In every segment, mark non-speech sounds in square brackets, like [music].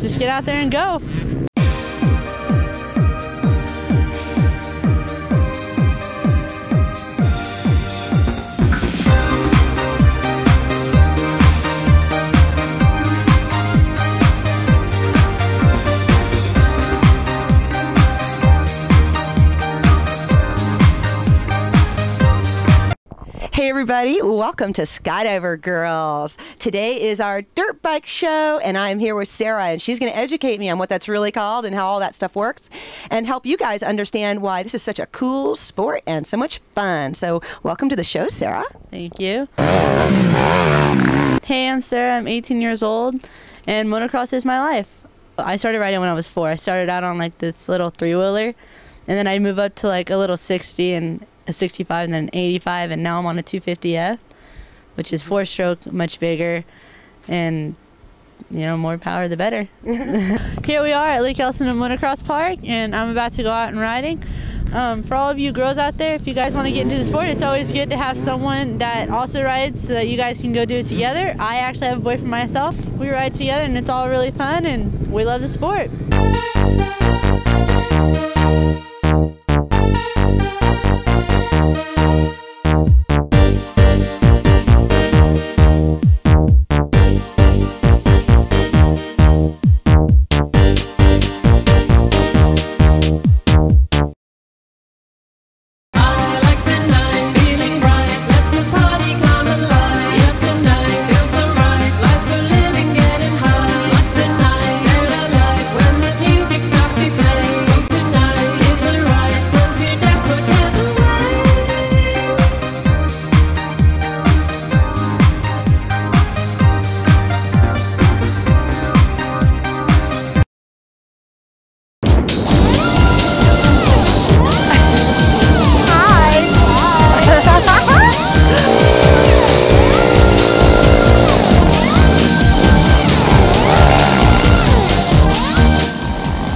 just get out there and go. Everybody, welcome to Skydiver Girls. Today is our dirt bike show and I'm here with Sarah and she's going to educate me on what that's really called and how all that stuff works and help you guys understand why this is such a cool sport and so much fun. So, welcome to the show, Sarah. Thank you. Hey, I'm Sarah. I'm 18 years old, and motocross is my life. I started riding when I was four. I started out on like this little three wheeler, and then I moved up to like a little 60 and a 65 and then an 85, and now I'm on a 250F, which is four stroke, much bigger, and you know, more power the better. [laughs] Here we are at Lake Elsinore Motocross Park, and I'm about to go out and riding. Um, for all of you girls out there, if you guys want to get into the sport, it's always good to have someone that also rides so that you guys can go do it together. I actually have a boyfriend myself. We ride together, and it's all really fun, and we love the sport.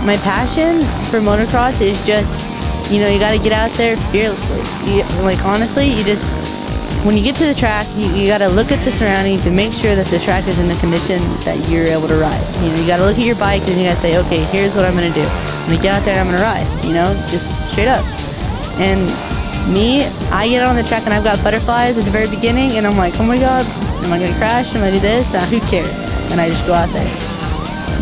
My passion for motocross is just, you know, you got to get out there fearlessly. You, like, honestly, you just, when you get to the track, you, you got to look at the surroundings and make sure that the track is in the condition that you're able to ride. You know, you got to look at your bike and you got to say, okay, here's what I'm going to do. I'm going to get out there and I'm going to ride, you know, just straight up. And me, I get on the track and I've got butterflies at the very beginning and I'm like, oh my God, am I going to crash? Am I going to do this? Uh, [laughs] who cares? And I just go out there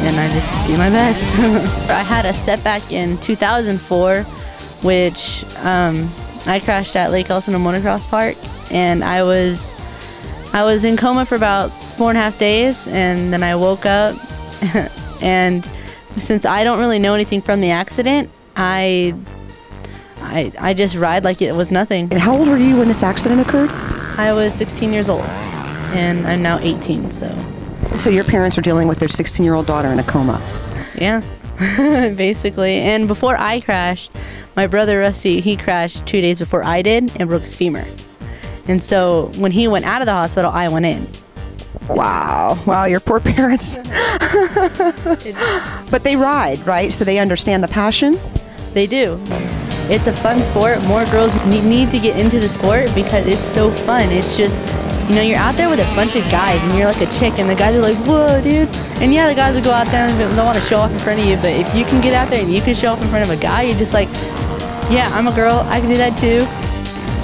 and I just do my best. [laughs] I had a setback in 2004, which um, I crashed at Lake Elsinore Motocross Park, and I was I was in coma for about four and a half days, and then I woke up, [laughs] and since I don't really know anything from the accident, I I I just ride like it was nothing. And how old were you when this accident occurred? I was 16 years old, and I'm now 18, so. So, your parents were dealing with their 16 year old daughter in a coma. Yeah, [laughs] basically. And before I crashed, my brother Rusty, he crashed two days before I did and broke his femur. And so when he went out of the hospital, I went in. Wow. Wow, your poor parents. [laughs] but they ride, right? So they understand the passion. They do. It's a fun sport. More girls need to get into the sport because it's so fun. It's just, you know, you're out there with a bunch of guys and you're like a chick, and the guys are like, whoa, dude. And yeah, the guys will go out there and they don't want to show off in front of you, but if you can get out there and you can show off in front of a guy, you're just like, yeah, I'm a girl. I can do that too.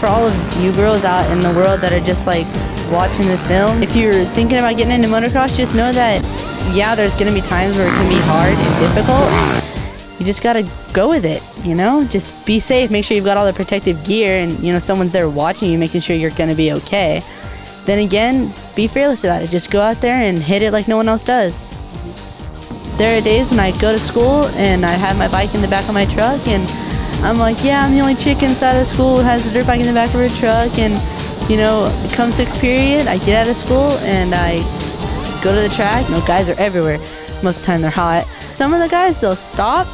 For all of you girls out in the world that are just like watching this film, if you're thinking about getting into motocross, just know that, yeah, there's going to be times where it can be hard and difficult just gotta go with it you know just be safe make sure you've got all the protective gear and you know someone's there watching you making sure you're gonna be okay then again be fearless about it just go out there and hit it like no one else does there are days when i go to school and i have my bike in the back of my truck and i'm like yeah i'm the only chick inside of school who has a dirt bike in the back of her truck and you know come sixth period i get out of school and i go to the track. You know, guys are everywhere. Most of the time they're hot. Some of the guys, they'll stop,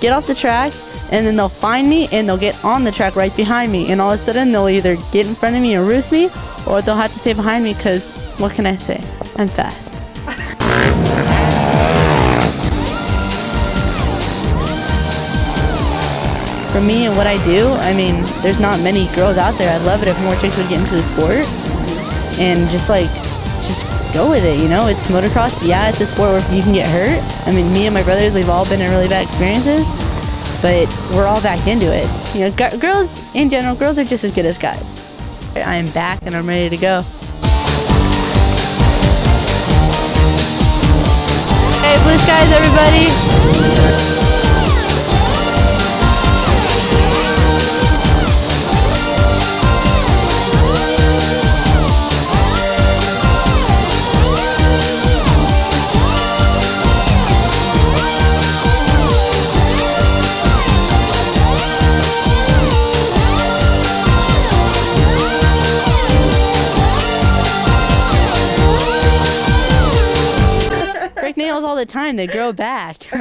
get off the track, and then they'll find me and they'll get on the track right behind me. And all of a sudden, they'll either get in front of me and roost me, or they'll have to stay behind me because what can I say? I'm fast. [laughs] For me and what I do, I mean, there's not many girls out there. I'd love it if more chicks would get into the sport and just like, just go with it. You know, it's motocross. Yeah, it's a sport where you can get hurt. I mean, me and my brothers, we've all been in really bad experiences, but we're all back into it. You know, girls in general, girls are just as good as guys. I am back and I'm ready to go. Hey, blue skies, everybody! Time, they grow back. [laughs]